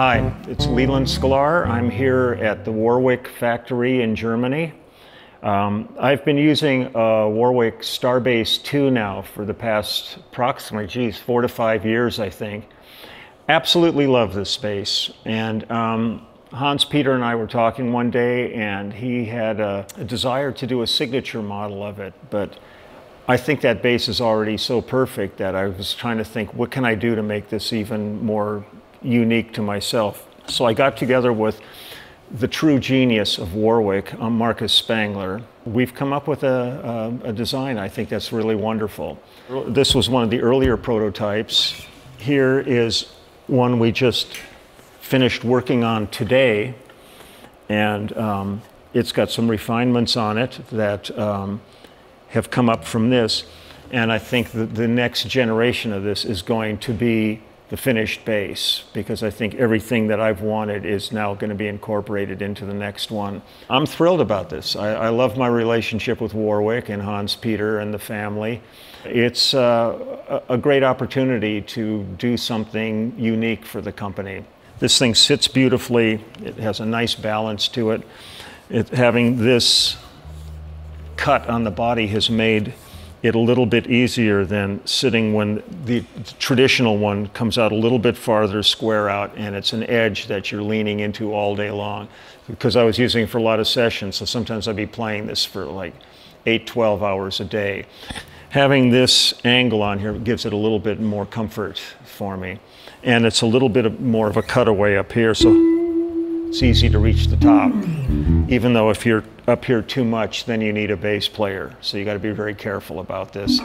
Hi, it's Leland Sklar. I'm here at the Warwick factory in Germany. Um, I've been using a Warwick Starbass 2 now for the past approximately, geez, four to five years, I think. Absolutely love this space. And um, Hans Peter and I were talking one day, and he had a, a desire to do a signature model of it. But I think that bass is already so perfect that I was trying to think, what can I do to make this even more unique to myself? So I got together with the true genius of Warwick, um, Marcus Spangler. We've come up with a, a, a, design I think that's really wonderful. This was one of the earlier prototypes. Here is one we just finished working on today, and um, it's got some refinements on it that um, have come up from this. And I think that the next generation of this is going to be the finished bass because I think everything that I've wanted is now going to be incorporated into the next one. I'm thrilled about this. I, I love my relationship with Warwick and Hans Peter and the family. It's uh, a, great opportunity to do something unique for the company. This thing sits beautifully. It has a nice balance to it. it having this cut on the body has made it a little bit easier than sitting when the traditional one comes out a little bit farther, square out, and it's an edge that you're leaning into all day long. Because I was using it for a lot of sessions, so sometimes I'd be playing this for like 8, 12 hours a day. Having this angle on here gives it a little bit more comfort for me and it's a little bit more of a cutaway up here, so it's easy to reach the top. Even though if you're up here too much, then you need a bass player. So you got to be very careful about this.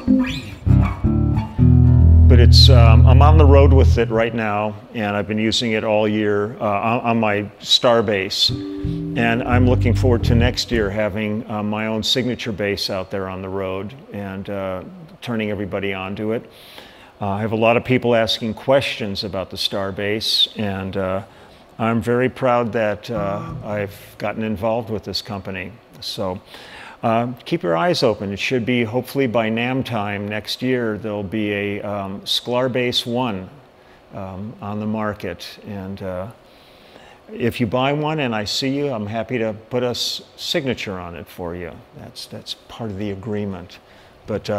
But it's, um, I'm on the road with it right now, and I've been using it all year uh, on, my star bass. And I'm looking forward to next year having uh, my own signature bass out there on the road and uh, turning everybody onto it. Uh, I have a lot of people asking questions about the Star Starbass, and uh, I'm very proud that uh, I've gotten involved with this company. So uh, keep your eyes open. It should be, hopefully by NAMM time next year, there'll be a um, Sklar 1 um, on the market. And uh, if you buy one and I see you, I'm happy to put a signature on it for you. That's, that's part of the agreement. But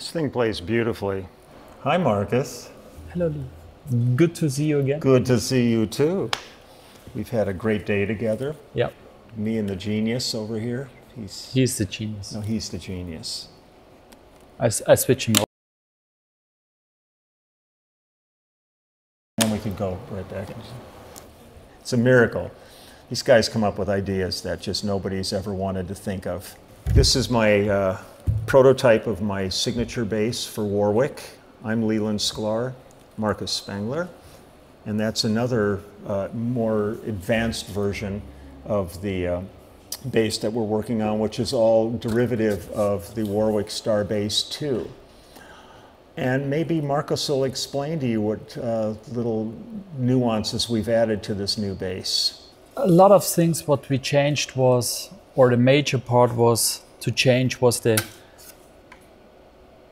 This thing plays beautifully. Hi, Marcus. Hello, Lee. Good to see you again. Good to see you too. We've had a great day together. Yep. Me and the genius over here. He's he's the genius. No, he's the genius. I, I switch him over. And we can go right back. It's a miracle. These guys come up with ideas that just nobody's ever wanted to think of. This is my uh, prototype of my signature bass for Warwick. I'm Leland Sklar, Marcus Spangler, and that's another uh, more advanced version of the uh, bass that we're working on, which is all derivative of the Warwick Star Bass 2. And maybe Marcus will explain to you what uh, little nuances we've added to this new bass. A lot of things what we changed was, or the major part was to change was the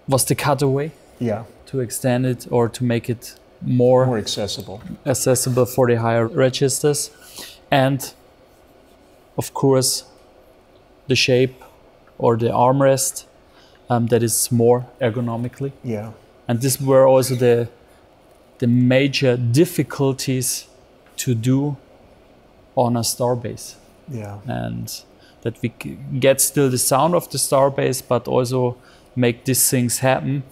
was the cutaway. Yeah. To extend it or to make it more, more accessible. Accessible for the higher registers. And of course the shape or the armrest um, that is more ergonomically. Yeah. And these were also the the major difficulties to do on a Starbass. Yeah. And that we get still the sound of the Starbass, but also make these things happen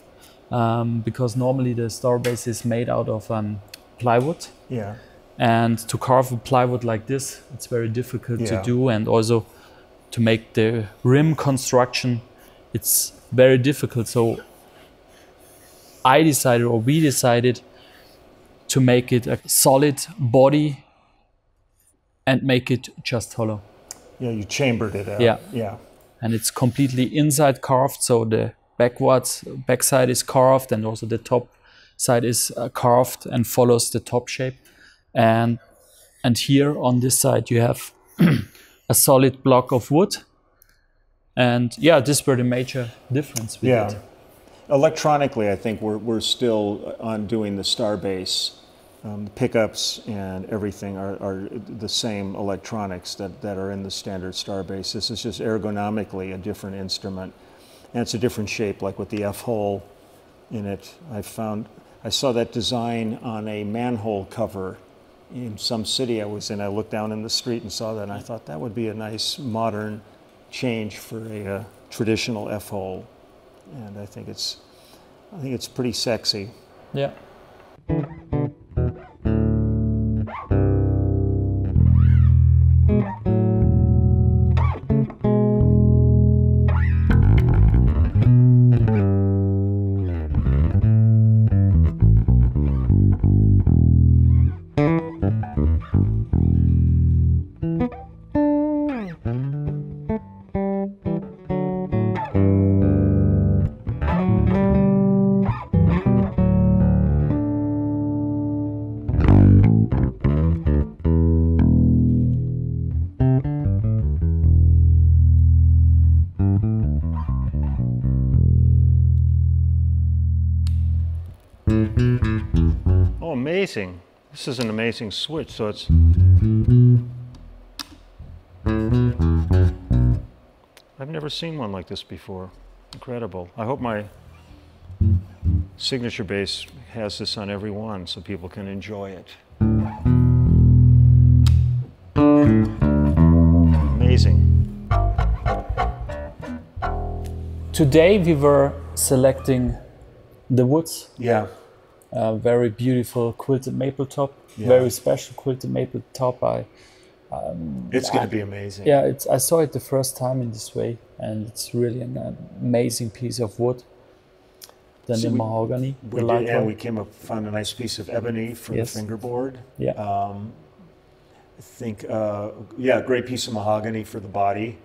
um, because normally the Starbass is made out of um, plywood. Yeah. And to carve a plywood like this, it's very difficult yeah. to do, and also to make the rim construction, it's very difficult. So I decided, or we decided, to make it a solid body and make it just hollow. Yeah, you chambered it out. Yeah. Yeah. And it's completely inside carved, so the backwards backside is carved, and also the top side is uh, carved and follows the top shape. And and here on this side you have a solid block of wood. And yeah, this were the major difference Yeah. it. Electronically, I think we're, we're still on doing the Starbass. Um, the pickups and everything are, are the same electronics that, that are in the standard Starbass. This is just ergonomically a different instrument. And it's a different shape, like with the F hole in it. I found, I saw that design on a manhole cover in some city I was in. I looked down in the street and saw that, and I thought that would be a nice modern change for a uh, traditional F hole and I think it's I think it's pretty sexy. Yeah. Amazing! This is an amazing switch. So it's I've never seen one like this before. Incredible. I hope my signature bass has this on every one so people can enjoy it. Amazing. Today we were selecting the woods Yeah. A very beautiful quilted maple top, Yeah. very special quilted maple top. I It's going to be amazing. yeah, it's I saw it the first time in this way, and it's really an amazing piece of wood. Then So the we- mahogany, We the did, and we came up found a nice piece of ebony for Yes. the fingerboard. yeah, Um, I think, uh, yeah, great piece of mahogany for the body.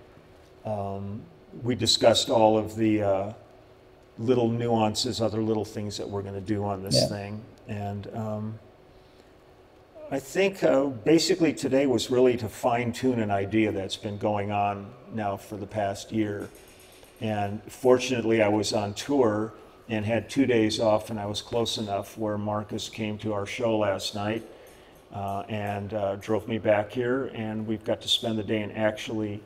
Um, we discussed all of the uh, little nuances, other little things that we're going to do on this Yeah. thing, and um, I think uh, basically today was really to fine tune an idea that's been going on now for the past year. And fortunately, I was on tour and had two days off, and I was close enough where Marcus came to our show last night uh, and uh, drove me back here. And we've got to spend the day and actually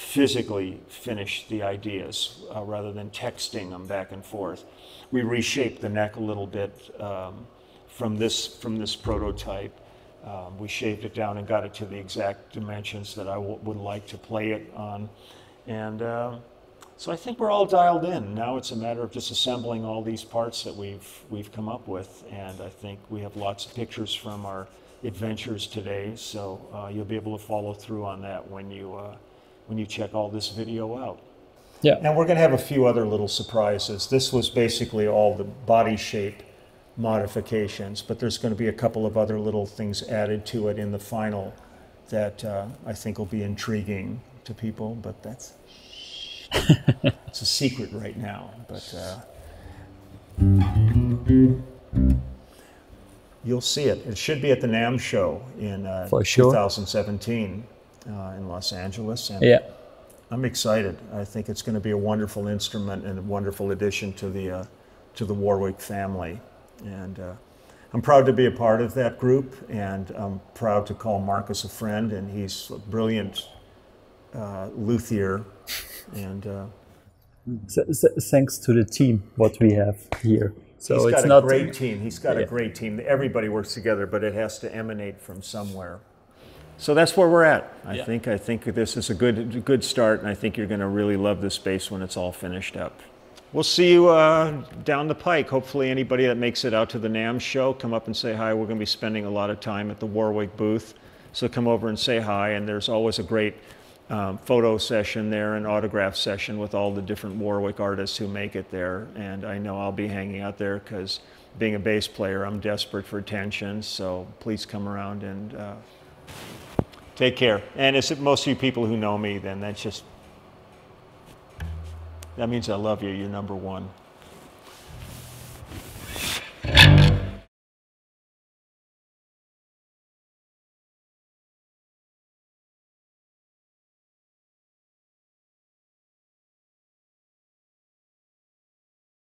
physically finish the ideas uh, rather than texting them back and forth. We reshaped the neck a little bit um, from this from this prototype. Um, we shaved it down and got it to the exact dimensions that I would like to play it on, and. Uh, so I think we're all dialed in. Now it's a matter of just assembling all these parts that we've we've come up with, and I think we have lots of pictures from our adventures today. So uh, you'll be able to follow through on that when you uh, when you check all this video out. yeah, And we're going to have a few other little surprises. This was basically all the body shape modifications, but there's going to be a couple of other little things added to it in the final that uh, I think will be intriguing to people. But that's it's a secret right now. But uh, you'll see it. It should be at the NAMM show in uh, sure. 2017 uh, in Los Angeles. And yeah, I'm excited. I think it's going to be a wonderful instrument and a wonderful addition to the uh, to the Warwick family. And uh, I'm proud to be a part of that group, and I'm proud to call Marcus a friend. And he's a brilliant uh, luthier, and uh, S- s- thanks to the team what we have here. So he's it's got a not great team. He's got a great team. Everybody works together, but it has to emanate from somewhere. So that's where we're at. I Yeah. think. I think this is a good good start, and I think you're going to really love this space when it's all finished up. We'll see you uh, down the pike. Hopefully, anybody that makes it out to the NAMM show, come up and say hi. We're going to be spending a lot of time at the Warwick booth, so come over and say hi. And there's always a great um, photo session there, an autograph session with all the different Warwick artists who make it there. And I know I'll be hanging out there because being a bass player, I'm desperate for attention. So please come around and uh, take care. And it's most of you people who know me, then that's just, that means I love you. You're number one.